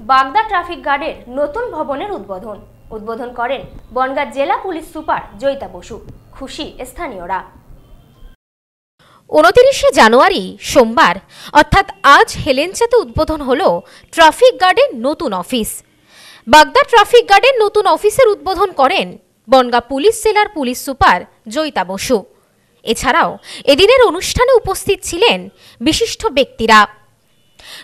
বাগদা ট্রাফিক গার্ডের নতুন ভবনের উদ্বোধন। উদ্বোধন করেন বনগাঁ জেলা পুলিশ সুপার জয়িতা বসু। খুশি স্থানীয়রা। উনতিরিশে জানুয়ারি, সোমবার, অর্থাৎ আজ হেলেঞ্চাতে উদ্বোধন হল ট্রাফিক গার্ডের নতুন অফিস। বাগদা ট্রাফিক গার্ডের নতুন অফিসের উদ্বোধন করেন বনগাঁ পুলিশ জেলার পুলিশ সুপার জয়িতা বসু। এছাড়াও এদিনের অনুষ্ঠানে উপস্থিত ছিলেন বিশিষ্ট ব্যক্তিরা।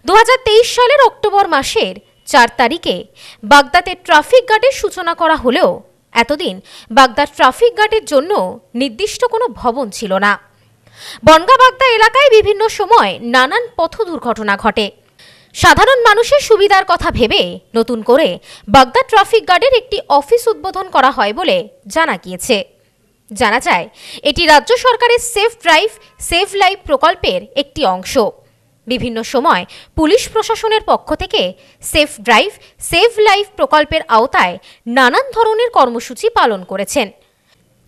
দু হাজার তেইশ সালের অক্টোবর মাসের চার তারিখে বাগদাতে ট্রাফিক গার্ডের সূচনা করা হলেও এতদিন বাগদার ট্রাফিক গার্ডের জন্য নির্দিষ্ট কোনো ভবন ছিল না। বনগা বাগদা এলাকায় বিভিন্ন সময় নানান পথ দুর্ঘটনা ঘটে। সাধারণ মানুষের সুবিধার কথা ভেবে নতুন করে বাগদা ট্রাফিক গার্ডের একটি অফিস উদ্বোধন করা হয় বলে জানা গিয়েছে। জানা যায়, এটি রাজ্য সরকারের সেফ ড্রাইভ সেভ লাইফ প্রকল্পের একটি অংশ। বিভিন্ন সময় পুলিশ প্রশাসনের পক্ষ থেকে সেফ ড্রাইভ, সেভ লাইফ প্রকল্পের আওতায় নানান ধরনের কর্মসূচি পালন করেছেন।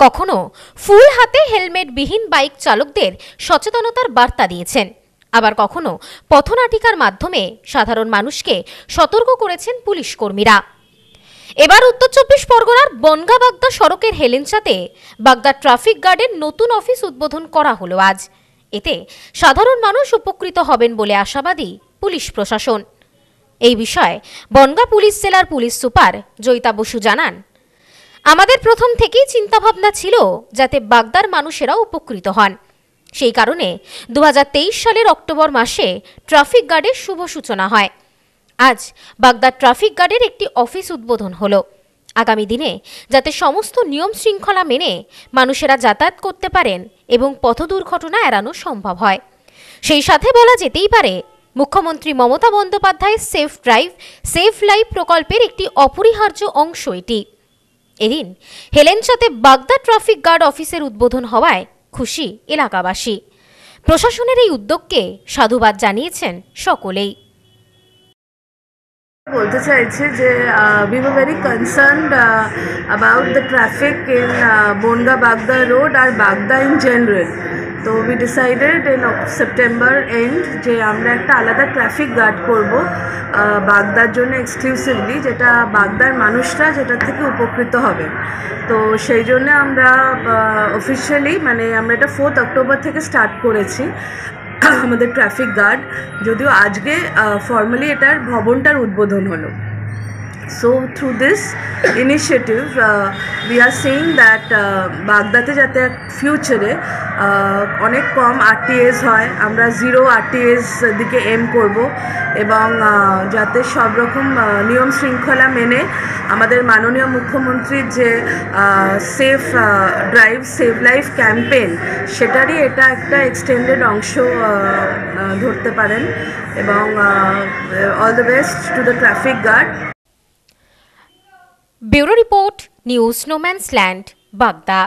কখনো ফুল হাতে হেলমেটবিহীন বাইক চালকদের সচেতনতার বার্তা দিয়েছেন। আবার কখনো পথনাটিকার মাধ্যমে সাধারণ মানুষকে সতর্ক করেছেন পুলিশ কর্মীরা। এবার উত্তর চব্বিশ পরগনার বনগা বাগদা সড়কের হেলেঞ্চাতে বাগদা ট্রাফিক গার্ডের নতুন অফিস উদ্বোধন করা হলো আজ। এতে সাধারণ মানুষ উপকৃত হবেন বলে আশাবাদী পুলিশ প্রশাসন। এই বিষয়ে বনগা পুলিশ জেলার পুলিশ সুপার জয়িতা বসু জানান, আমাদের প্রথম থেকেই চিন্তাভাবনা ছিল যাতে বাগদার মানুষেরা উপকৃত হন। সেই কারণে দু হাজার তেইশ সালের অক্টোবর মাসে ট্রাফিক গার্ডের শুভ সূচনা হয়। আজ বাগদার ট্রাফিক গার্ডের একটি অফিস উদ্বোধন হলো। আগামী দিনে যাতে সমস্ত নিয়ম শৃঙ্খলা মেনে মানুষেরা যাতায়াত করতে পারেন এবং পথ দুর্ঘটনা এড়ানো সম্ভব হয়। সেই সাথে বলা যেতেই পারে, মুখ্যমন্ত্রী মমতা বন্দ্যোপাধ্যায়ের সেফ ড্রাইভ, সেফ লাইফ প্রকল্পের একটি অপরিহার্য অংশ এটি। এদিন হেলেঞ্চাতে বাগদা ট্রাফিক গার্ড অফিসের উদ্বোধন হওয়ায় খুশি এলাকাবাসী। প্রশাসনের এই উদ্যোগকে সাধুবাদ জানিয়েছেন সকলেই। বলতে চাইছি যে we were very concerned about the traffic in Bangaon Bagda road R Bagda in general তো we decided in September end যে আমরা একটা আলাদা ট্রাফিক গার্ড করব বাগদার জন্য এক্সক্লুসিভলি যেটা বাগদার মানুষরা যেটা থেকে উপকৃত হবে। তো সেই জন্য আমরা অফিসিয়ালি মানে আমরা এটা ফোর্থ অক্টোবর থেকে স্টার্ট করেছি। আমাদের ট্রাফিক গার্ড যদিও আজকে ফর্মালি এটার ভবনটার উদ্বোধন হলো। So through this initiative we are saying that বাগদাতে যাতে ফিউচারে অনেক কম আরটিএস হয়, আমরা জিরো আরটিএস দিকে এম করব এবং যাতে সব রকম নিয়ম শৃঙ্খলা মেনে আমাদের মাননীয় মুখ্যমন্ত্রীর যে safe drive save life campaign সেটারই এটা একটা এক্সটেন্ডেড অংশ ধরতে পারেন এবং all the best to the traffic guard bureau report, news no man's land Bagda.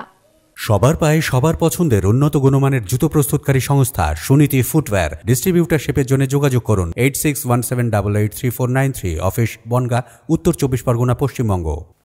সবার পায়ে সবার পছন্দের উন্নত গুণমানের জুতো প্রস্তুতকারী সংস্থা সুনীতি ফুটওয়্যার ডিস্ট্রিবিউটারশিপের জন্য যোগাযোগ করুন eight six one seven double eight three four nine three, office Bangaon, উত্তর চব্বিশ পরগনা, পশ্চিমবঙ্গ।